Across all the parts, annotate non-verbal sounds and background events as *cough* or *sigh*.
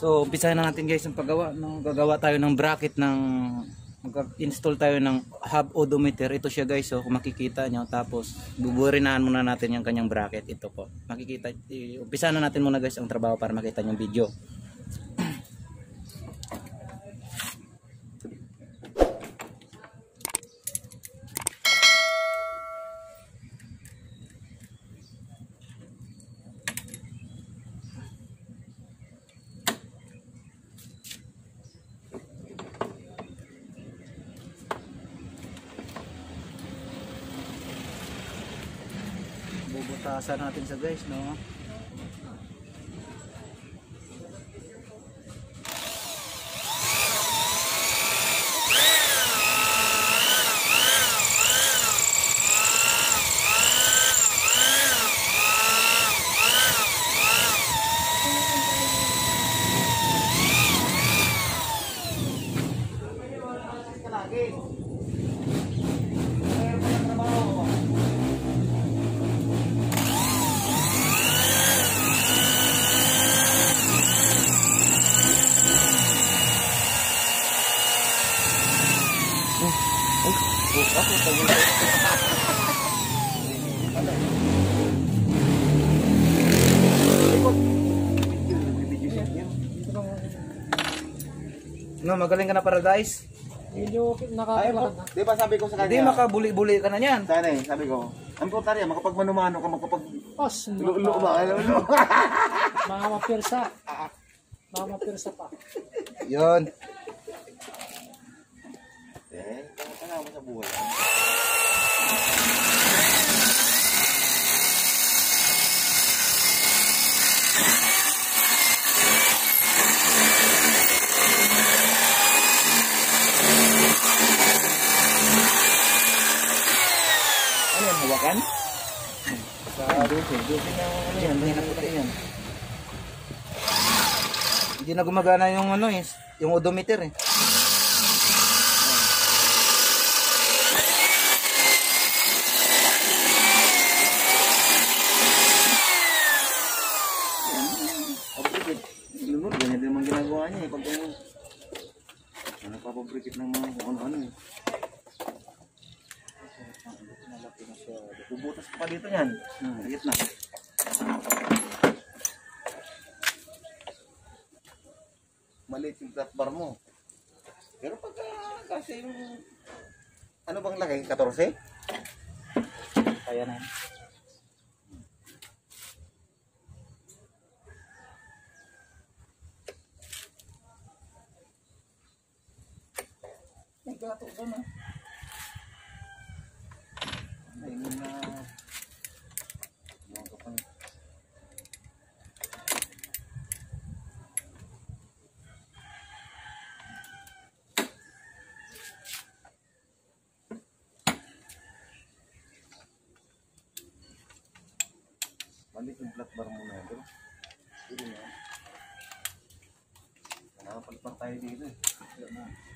So, umpisahan na natin guys ang paggawa. No? Gagawa tayo ng bracket ng mag-install tayo ng hub odometer. Ito siya guys, so kung makikita nyo. Tapos, buburinahan muna natin yung kanyang bracket. Ito po. Makikita, umpisahan na natin muna guys ang trabaho para makita yung video. Bubutasan natin sa guys, no? No, magaling ka na paradise. Video Ay, nakakalakan po, di ba sabi ko sa kanya? Hindi makabuli-buli ka na yan. Sana eh, sabi ko. Ang yan, makapagmanumano ka, makapag... Pas, Lulo ba? *laughs* Lulo. mga mapirsa. Mga mapirsa pa. Yun. Eh, kaya mo sa buhay. Ano yan, hawakan? Sa dosi. Dosi na ano yan, mahirap puti yan. Hindi na gumagana yung ano eh, yung odometer eh. Pabrikit. Eh. Papabrikit ng mga kung ano-ano eh. Bubutas pa dito yan. Hmm, na. Maliit yung flat bar mo. Pero pagka kasi yung... Ano bang lagay? 14? Kaya na. May gato ba na? Ay, na... Balik yung flat bar muna ito. Sige na. Nakapalpang tayo dito eh. Wala na.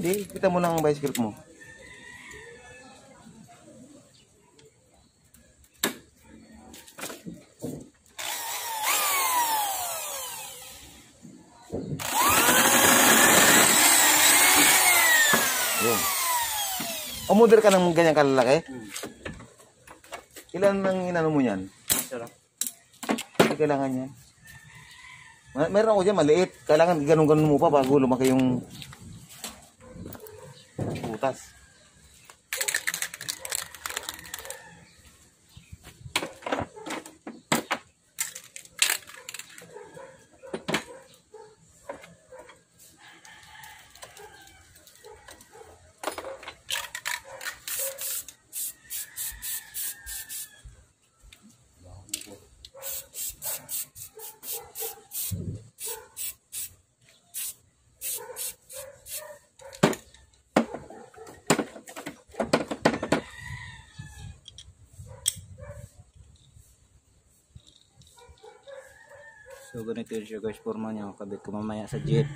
Pwede, kita mo lang ang bicycle mo. Yun. Umorder ka ng ganyan kalalaki? Ilan ang inano mo yan? Hindi kailangan yan. Meron ako dyan, maliit. Kailangan ganun-ganun mo pa bago lumaki yung estás? Ganito yun siya guys, forma niya. Kabit ko mamaya sa jeep.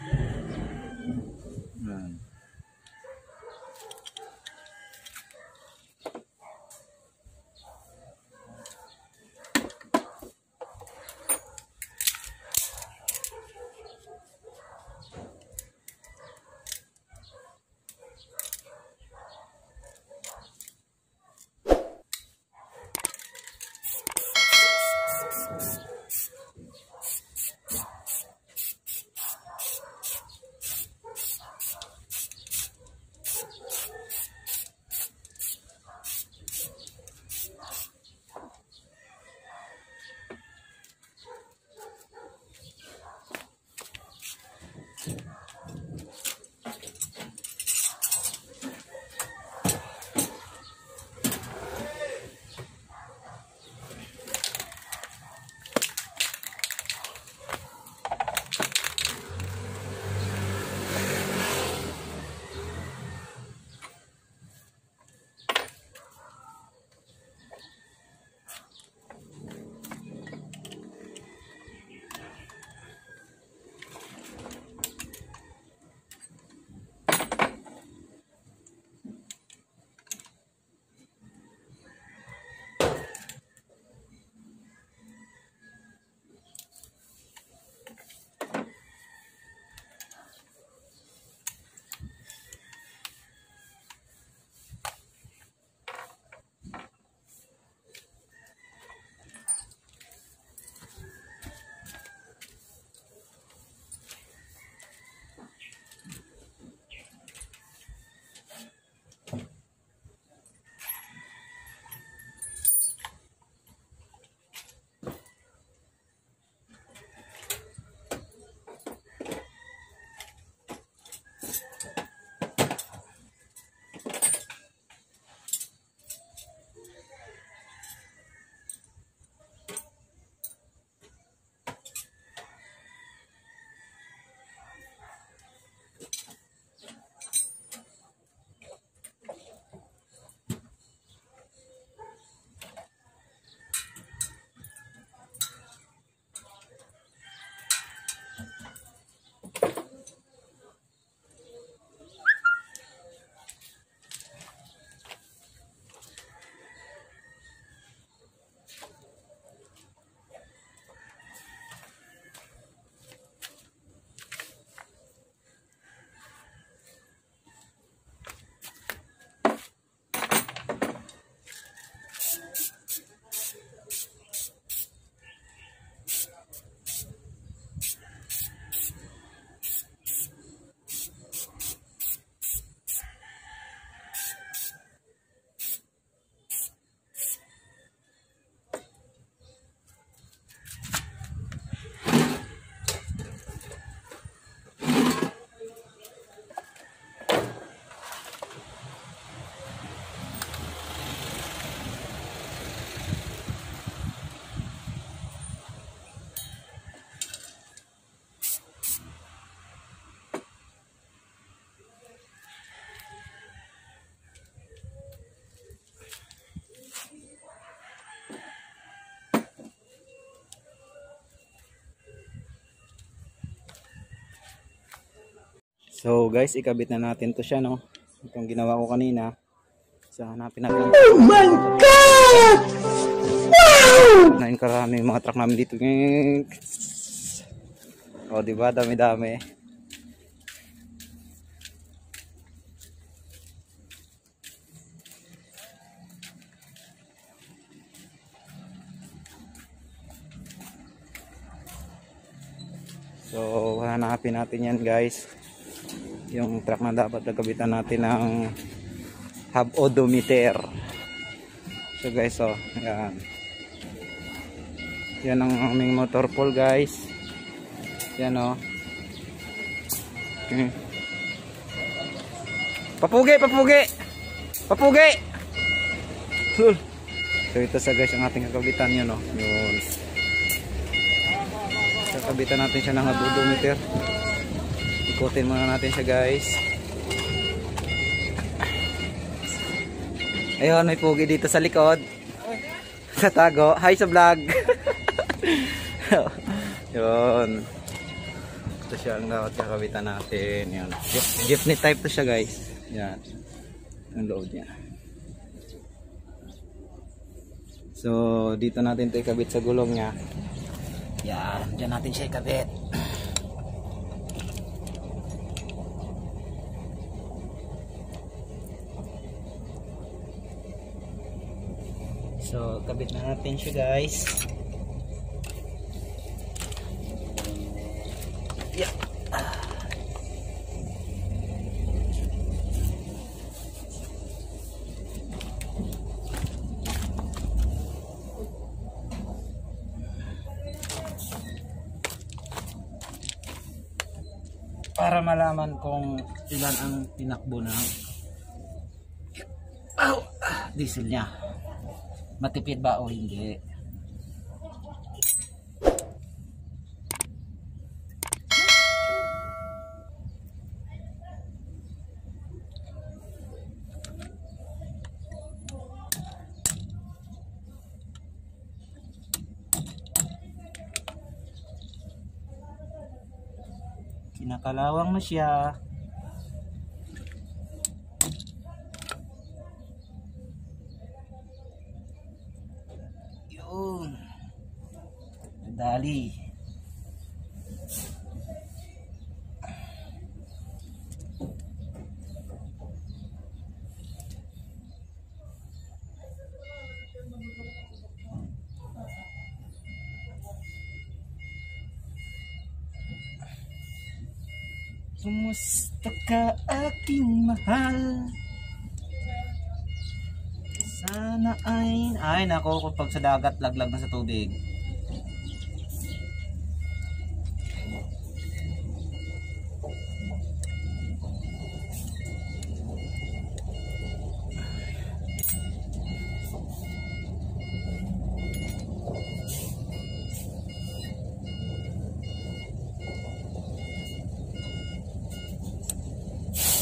So guys, ikabit na natin to siya no. Itong ginawa ko kanina. So hanapin natin. Oh my God! Wow! Na yung karami yung mga truck namin dito. O, di ba? Dami-dami. So, hanapin natin yan guys. Yung truck na dapat nagkabitan natin ng hub odometer. So guys, oh, yan. Yan ang aming motor pool guys. Yan oh. Okay. Papugi, papugi. Papugi. So ito sa guys ang ating kakabitan yun oh. Yun. Kakabitan natin siya ng hub odometer. Ikutin muna natin siya guys. Ayun, may pugi dito sa likod. Sa tago. Hi sa vlog. *laughs* Yun. Ito siya ang dapat kakabitan natin. Yun. Jeep, jeepney type to siya guys. Yan. Ang loob niya. So, dito natin ito ikabit sa gulong niya. Yan. Diyan natin siya ikabit. So, kabit na natin siya guys. Yeah. Para malaman kung ilan ang tinakbo ng Ow! Ah, diesel niya matipid ba o hindi? Kinakalawang na siya Yun. Dali. Kumusta ka aking mahal? Sana ay... Ay, nako, pag sa dagat, laglag na sa tubig.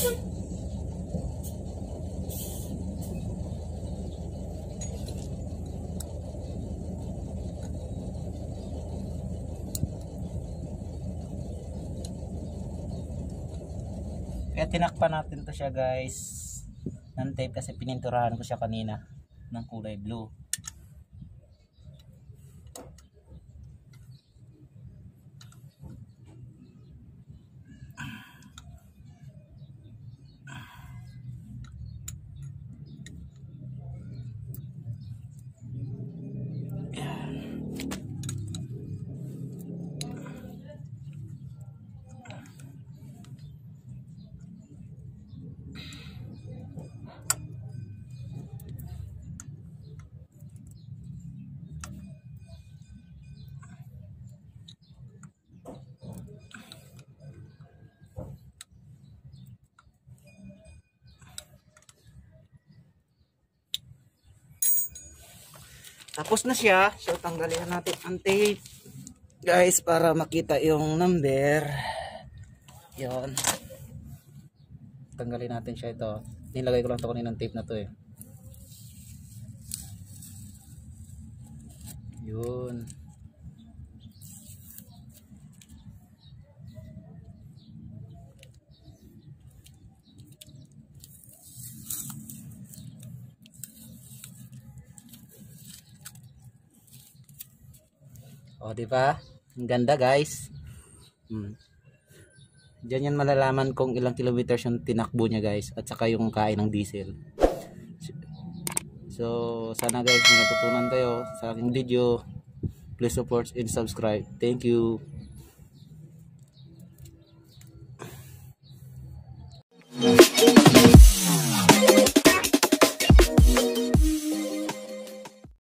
Kaya tinakpan natin to siya guys. Ng tape kasi pininturahan ko siya kanina ng kulay blue. Tapos na siya. So, tanggalin natin ang tape. Guys, para makita yung number. Yon. Tanggalin natin siya ito. Nilagay ko lang ito kanina ng tape na to eh. Yun. O, di ba? Ang ganda, guys. Hmm. Diyan yan malalaman kung ilang kilometers yung tinakbo niya, guys. At saka yung kain ng diesel. So, sana guys, may natutunan kayo sa aking video. Please support and subscribe. Thank you.